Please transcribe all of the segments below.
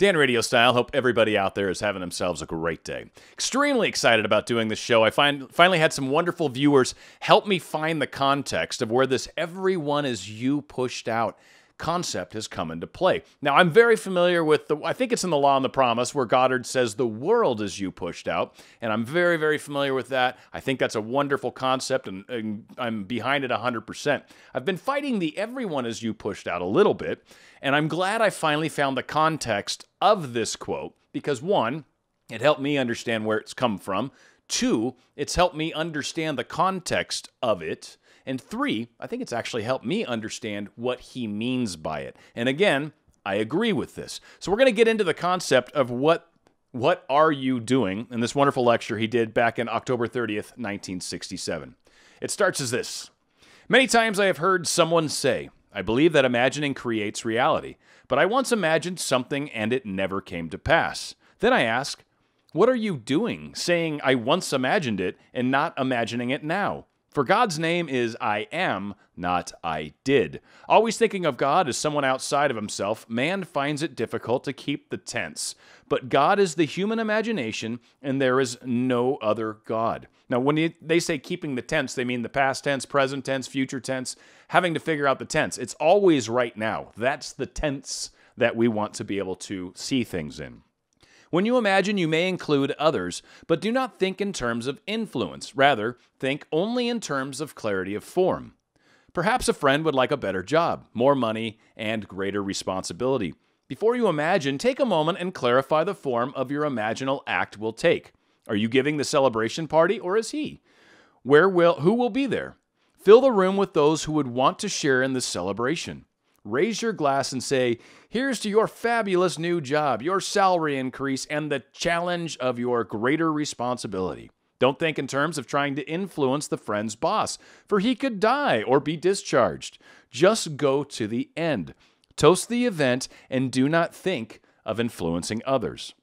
Dan Radio style. Hope everybody out there is having themselves a great day. Extremely excited about doing this show. I find finally had some wonderful viewers help me find the context of where this everyone is you pushed out concept has come into play. Now, I'm very familiar with the, I think it's in the Law and the Promise where Goddard says the world is you pushed out. And I'm very, very familiar with that. I think that's a wonderful concept and, and I'm behind it 100%. I've been fighting the everyone is you pushed out a little bit. And I'm glad I finally found the context of this quote because one, it helped me understand where it's come from. Two, it's helped me understand the context of it. And three, I think it's actually helped me understand what he means by it. And again, I agree with this. So we're going to get into the concept of what what are you doing in this wonderful lecture he did back in October 30th, 1967. It starts as this. Many times I have heard someone say, I believe that imagining creates reality, but I once imagined something and it never came to pass. Then I ask, what are you doing saying I once imagined it and not imagining it now? For God's name is I am, not I did. Always thinking of God as someone outside of himself, man finds it difficult to keep the tense. But God is the human imagination, and there is no other God. Now, when they say keeping the tense, they mean the past tense, present tense, future tense, having to figure out the tense. It's always right now. That's the tense that we want to be able to see things in. When you imagine, you may include others, but do not think in terms of influence. Rather, think only in terms of clarity of form. Perhaps a friend would like a better job, more money, and greater responsibility. Before you imagine, take a moment and clarify the form of your imaginal act will take. Are you giving the celebration party or is he? Where will who will be there? Fill the room with those who would want to share in the celebration. Raise your glass and say, Here's to your fabulous new job, your salary increase, and the challenge of your greater responsibility. Don't think in terms of trying to influence the friend's boss, for he could die or be discharged. Just go to the end. Toast the event and do not think of influencing others.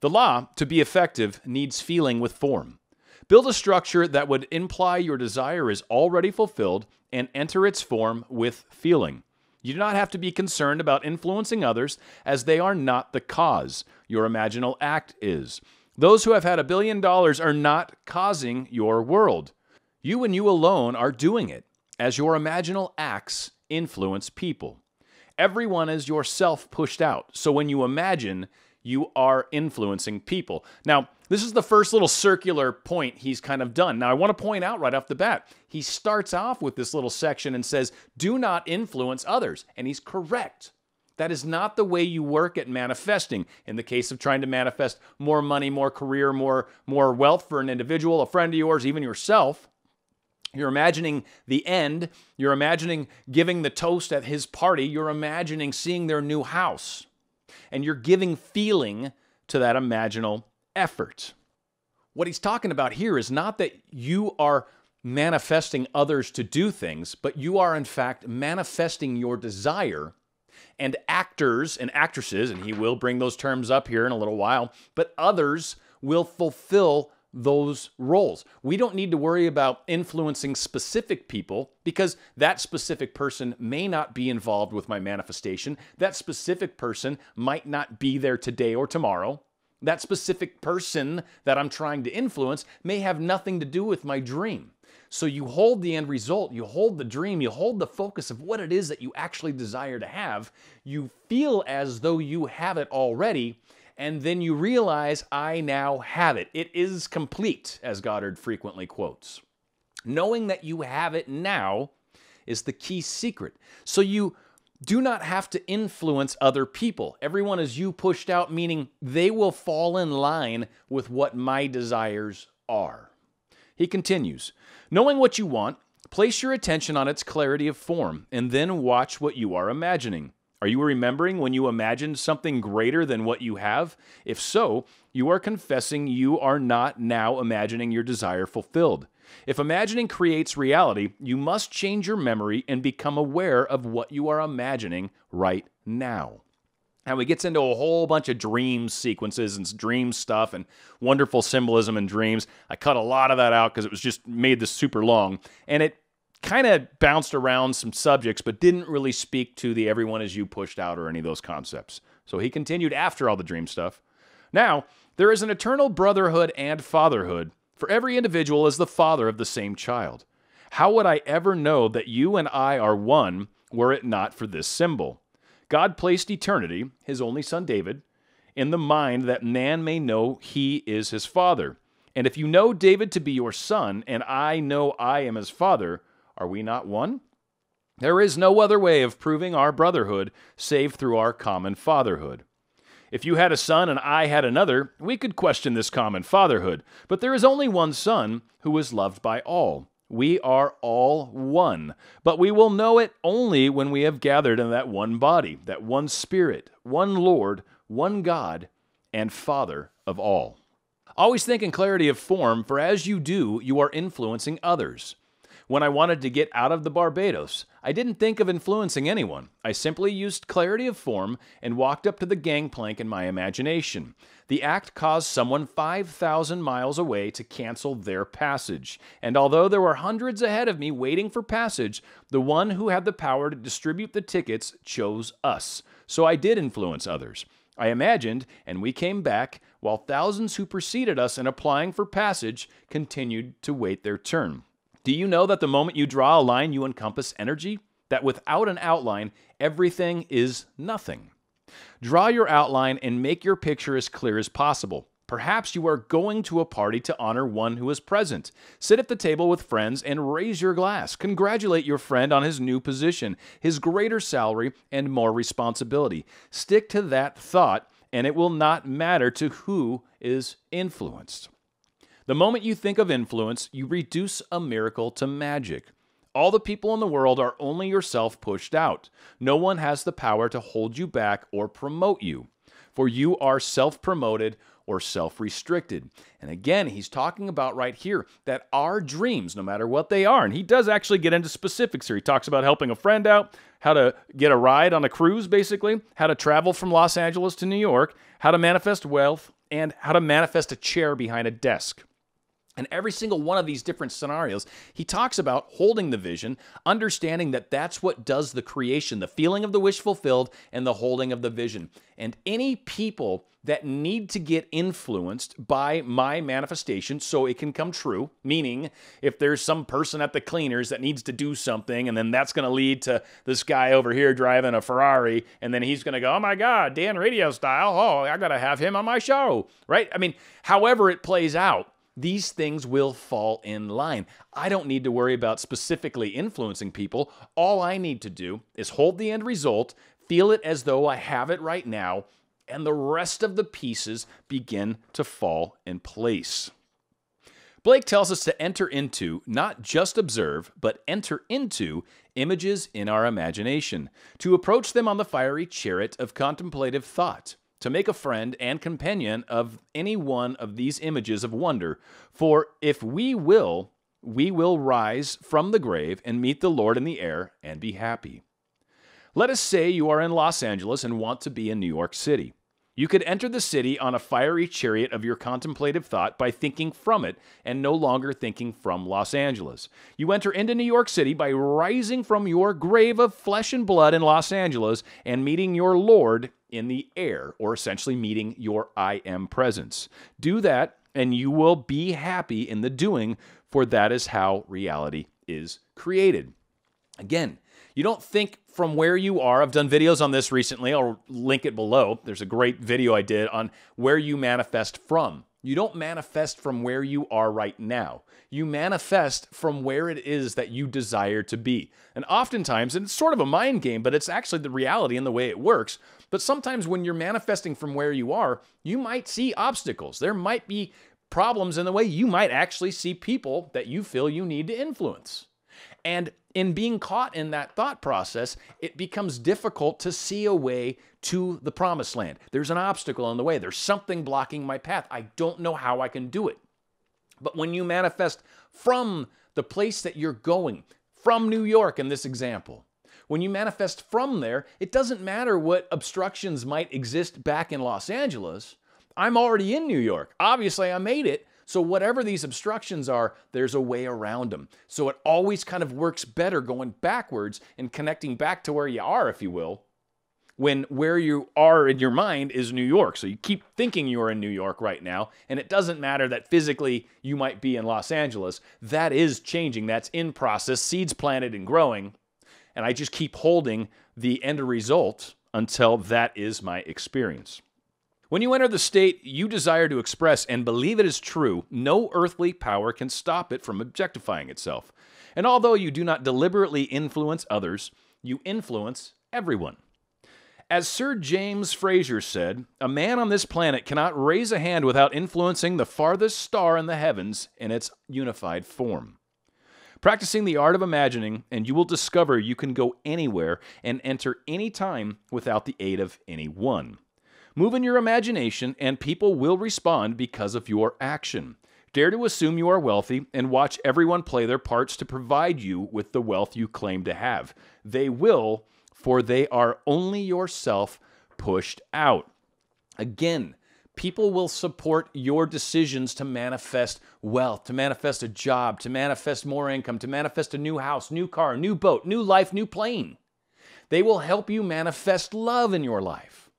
The law, to be effective, needs feeling with form. Build a structure that would imply your desire is already fulfilled and enter its form with feeling. You do not have to be concerned about influencing others, as they are not the cause. Your imaginal act is. Those who have had a billion dollars are not causing your world. You and you alone are doing it, as your imaginal acts influence people. Everyone is yourself pushed out. So when you imagine, you are influencing people. Now, this is the first little circular point he's kind of done. Now, I want to point out right off the bat, he starts off with this little section and says, Do not influence others. And he's correct. That is not the way you work at manifesting. In the case of trying to manifest more money, more career, more, more wealth for an individual, a friend of yours, even yourself, you're imagining the end. You're imagining giving the toast at his party. You're imagining seeing their new house and you're giving feeling to that imaginal effort. What he's talking about here is not that you are manifesting others to do things, but you are in fact manifesting your desire. And actors and actresses, and he will bring those terms up here in a little while, but others will fulfill those roles. We don't need to worry about influencing specific people because that specific person may not be involved with my manifestation. That specific person might not be there today or tomorrow. That specific person that I'm trying to influence may have nothing to do with my dream. So you hold the end result, you hold the dream, you hold the focus of what it is that you actually desire to have. You feel as though you have it already, and then you realize, I now have it. It is complete, as Goddard frequently quotes. Knowing that you have it now is the key secret. So you do not have to influence other people. Everyone is you pushed out, meaning they will fall in line with what my desires are. He continues Knowing what you want, place your attention on its clarity of form, and then watch what you are imagining. Are you remembering when you imagined something greater than what you have? If so, you are confessing you are not now imagining your desire fulfilled. If imagining creates reality, you must change your memory and become aware of what you are imagining right now. Now, he gets into a whole bunch of dream sequences and dream stuff and wonderful symbolism in dreams. I cut a lot of that out because it was just made this super long. And it kind of bounced around some subjects, but didn't really speak to the everyone as you pushed out or any of those concepts. So he continued after all the dream stuff. Now, there is an eternal brotherhood and fatherhood, for every individual is the father of the same child. How would I ever know that you and I are one were it not for this symbol? God placed eternity, his only son David, in the mind that man may know he is his father. And if you know David to be your son, and I know I am his father, are we not one? There is no other way of proving our brotherhood save through our common fatherhood. If you had a son and I had another, we could question this common fatherhood. But there is only one son who is loved by all. We are all one, but we will know it only when we have gathered in that one body, that one Spirit, one Lord, one God, and Father of all. Always think in clarity of form, for as you do, you are influencing others. When I wanted to get out of the Barbados, I didn't think of influencing anyone. I simply used clarity of form and walked up to the gangplank in my imagination. The act caused someone 5,000 miles away to cancel their passage. And although there were hundreds ahead of me waiting for passage, the one who had the power to distribute the tickets chose us. So I did influence others. I imagined, and we came back, while thousands who preceded us in applying for passage continued to wait their turn. Do you know that the moment you draw a line, you encompass energy? That without an outline, everything is nothing. Draw your outline and make your picture as clear as possible. Perhaps you are going to a party to honor one who is present. Sit at the table with friends and raise your glass. Congratulate your friend on his new position, his greater salary, and more responsibility. Stick to that thought, and it will not matter to who is influenced. The moment you think of influence, you reduce a miracle to magic. All the people in the world are only yourself pushed out. No one has the power to hold you back or promote you, for you are self promoted or self restricted. And again, he's talking about right here that our dreams, no matter what they are, and he does actually get into specifics here. He talks about helping a friend out, how to get a ride on a cruise, basically, how to travel from Los Angeles to New York, how to manifest wealth, and how to manifest a chair behind a desk. And every single one of these different scenarios, he talks about holding the vision, understanding that that's what does the creation, the feeling of the wish fulfilled and the holding of the vision. And any people that need to get influenced by my manifestation so it can come true, meaning if there's some person at the cleaners that needs to do something, and then that's going to lead to this guy over here driving a Ferrari, and then he's going to go, oh my God, Dan Radio style, oh, I got to have him on my show, right? I mean, however it plays out these things will fall in line. I don't need to worry about specifically influencing people. All I need to do is hold the end result, feel it as though I have it right now, and the rest of the pieces begin to fall in place. Blake tells us to enter into, not just observe, but enter into images in our imagination, to approach them on the fiery chariot of contemplative thought to make a friend and companion of any one of these images of wonder. For if we will, we will rise from the grave and meet the Lord in the air and be happy. Let us say you are in Los Angeles and want to be in New York City. You could enter the city on a fiery chariot of your contemplative thought by thinking from it and no longer thinking from Los Angeles. You enter into New York City by rising from your grave of flesh and blood in Los Angeles and meeting your Lord in the air, or essentially meeting your I am presence. Do that, and you will be happy in the doing, for that is how reality is created. Again, you don't think from where you are. I've done videos on this recently. I'll link it below. There's a great video I did on where you manifest from. You don't manifest from where you are right now. You manifest from where it is that you desire to be. And oftentimes, and it's sort of a mind game, but it's actually the reality and the way it works. But sometimes when you're manifesting from where you are, you might see obstacles. There might be problems in the way you might actually see people that you feel you need to influence. And in being caught in that thought process, it becomes difficult to see a way to the promised land. There's an obstacle in the way, there's something blocking my path. I don't know how I can do it. But when you manifest from the place that you're going, from New York in this example, when you manifest from there, it doesn't matter what obstructions might exist back in Los Angeles. I'm already in New York. Obviously, I made it. So, whatever these obstructions are, there's a way around them. So, it always kind of works better going backwards and connecting back to where you are, if you will, when where you are in your mind is New York. So you keep thinking you're in New York right now, and it doesn't matter that physically you might be in Los Angeles. That is changing, that's in process, seeds planted and growing. And I just keep holding the end result until that is my experience. When you enter the state you desire to express and believe it is true, no earthly power can stop it from objectifying itself. And although you do not deliberately influence others, you influence everyone. As Sir James Frazer said, a man on this planet cannot raise a hand without influencing the farthest star in the heavens in its unified form. Practicing the art of imagining, and you will discover you can go anywhere and enter any time without the aid of anyone. Move in your imagination, and people will respond because of your action. Dare to assume you are wealthy and watch everyone play their parts to provide you with the wealth you claim to have. They will for they are only yourself pushed out. Again, people will support your decisions to manifest wealth, to manifest a job, to manifest more income, to manifest a new house, new car, new boat, new life, new plane. They will help you manifest love in your life.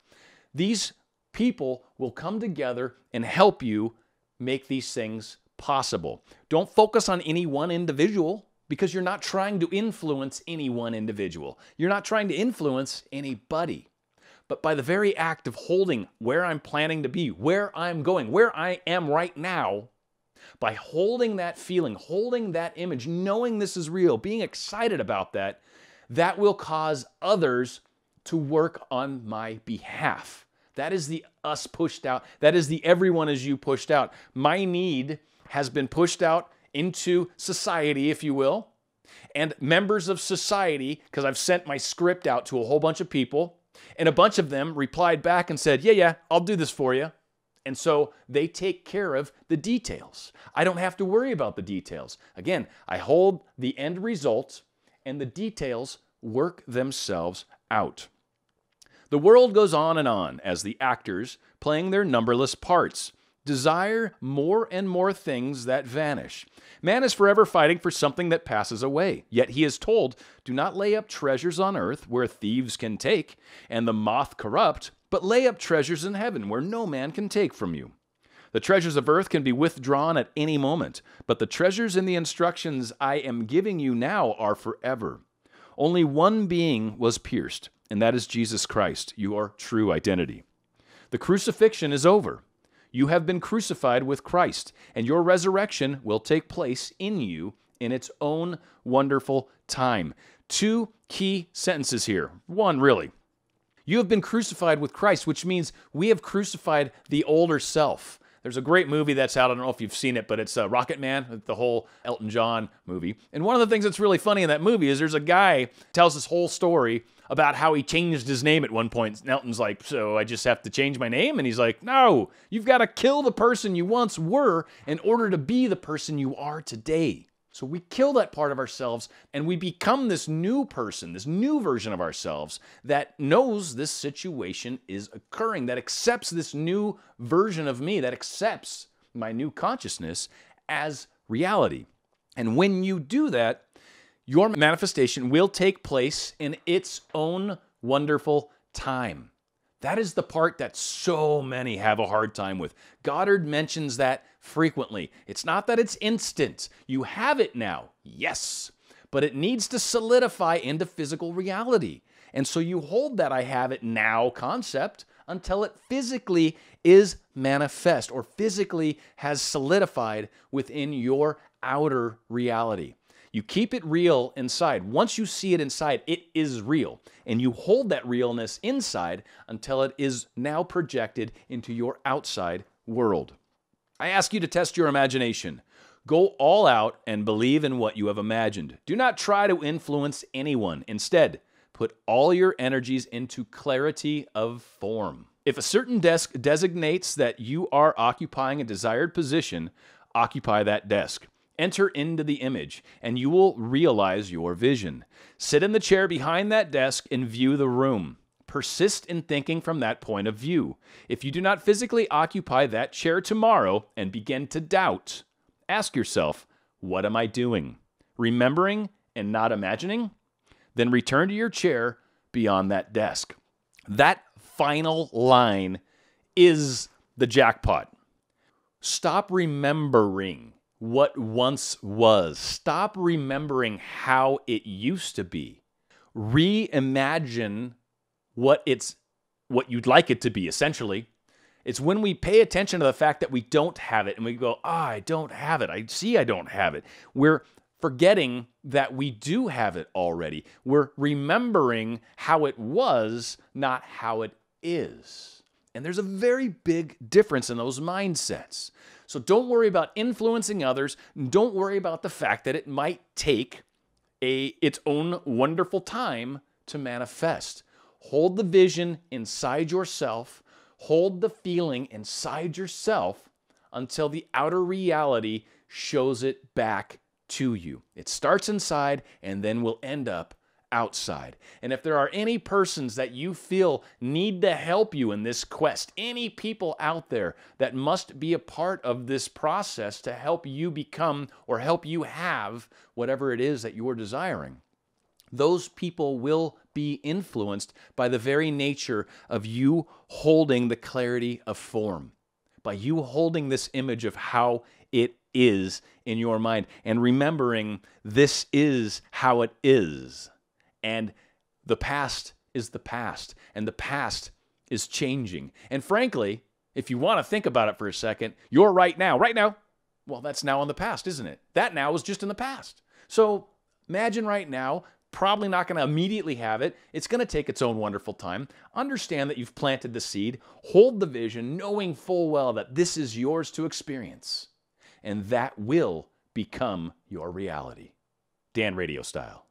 These people will come together and help you make these things possible. Don't focus on any one individual because you're not trying to influence any one individual. You're not trying to influence anybody. But by the very act of holding where I'm planning to be, where I'm going, where I am right now, by holding that feeling, holding that image, knowing this is real, being excited about that, that will cause others to work on my behalf. That is the us pushed out. That is the everyone as you pushed out. My need has been pushed out into society, if you will, and members of society, because I've sent my script out to a whole bunch of people, and a bunch of them replied back and said, Yeah, yeah, I'll do this for you. And so they take care of the details. I don't have to worry about the details. Again, I hold the end result, and the details work themselves out. The world goes on and on as the actors, playing their numberless parts, desire more and more things that vanish. Man is forever fighting for something that passes away. Yet he is told, Do not lay up treasures on earth where thieves can take and the moth corrupt, but lay up treasures in heaven where no man can take from you. The treasures of earth can be withdrawn at any moment, but the treasures in the instructions I am giving you now are forever. Only one being was pierced, and that is Jesus Christ, your true identity. The crucifixion is over. You have been crucified with Christ, and your resurrection will take place in you in its own wonderful time. Two key sentences here. One, really. You have been crucified with Christ, which means we have crucified the older self. There's a great movie that's out. I don't know if you've seen it, but it's uh, Rocket Man, the whole Elton John movie. And one of the things that's really funny in that movie is there's a guy tells this whole story about how he changed his name at one point. Elton's like, So I just have to change my name? And he's like, No, you've got to kill the person you once were in order to be the person you are today. So we kill that part of ourselves and we become this new person, this new version of ourselves that knows this situation is occurring, that accepts this new version of me, that accepts my new consciousness as reality. And when you do that, your manifestation will take place in its own wonderful time. That is the part that so many have a hard time with. Goddard mentions that frequently. It's not that it's instant. You have it now, yes, but it needs to solidify into physical reality. And so you hold that I have it now concept until it physically is manifest or physically has solidified within your outer reality. You keep it real inside. Once you see it inside, it is real. And you hold that realness inside until it is now projected into your outside world. I ask you to test your imagination. Go all out and believe in what you have imagined. Do not try to influence anyone. Instead, put all your energies into clarity of form. If a certain desk designates that you are occupying a desired position, occupy that desk. Enter into the image, and you will realize your vision. Sit in the chair behind that desk and view the room. Persist in thinking from that point of view. If you do not physically occupy that chair tomorrow and begin to doubt, ask yourself, What am I doing? Remembering and not imagining? Then return to your chair beyond that desk. That final line is the jackpot. Stop remembering what once was. Stop remembering how it used to be. Reimagine what it's what you'd like it to be essentially. It's when we pay attention to the fact that we don't have it and we go, "Ah, oh, I don't have it. I see I don't have it." We're forgetting that we do have it already. We're remembering how it was, not how it is. And there's a very big difference in those mindsets. So don't worry about influencing others. Don't worry about the fact that it might take a its own wonderful time to manifest. Hold the vision inside yourself. Hold the feeling inside yourself until the outer reality shows it back to you. It starts inside and then will end up outside. And if there are any persons that you feel need to help you in this quest, any people out there that must be a part of this process to help you become or help you have whatever it is that you're desiring, those people will be influenced by the very nature of you holding the clarity of form, by you holding this image of how it is in your mind and remembering this is how it is. And the past is the past, and the past is changing. And frankly, if you want to think about it for a second, you're right now, right now, well, that's now in the past, isn't it? That now is just in the past. So imagine right now, probably not going to immediately have it. It's going to take its own wonderful time. Understand that you've planted the seed, hold the vision, knowing full well that this is yours to experience, and that will become your reality. Dan Radio Style.